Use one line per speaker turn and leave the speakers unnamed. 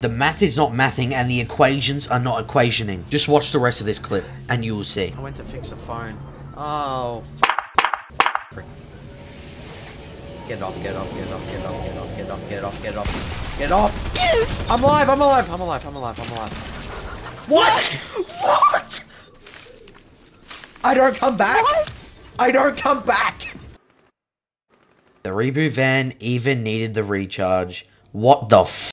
The math is not mathing and the equations are not equationing. Just watch the rest of this clip and you will see.
I went to fix a phone. Oh. Get off, get off, get off, get off, get off, get off, get off, get off. Get off! I'm alive, I'm alive, I'm alive, I'm alive, I'm alive. What? What? I don't come back? I don't come back!
The reboot van even needed the recharge. What the f-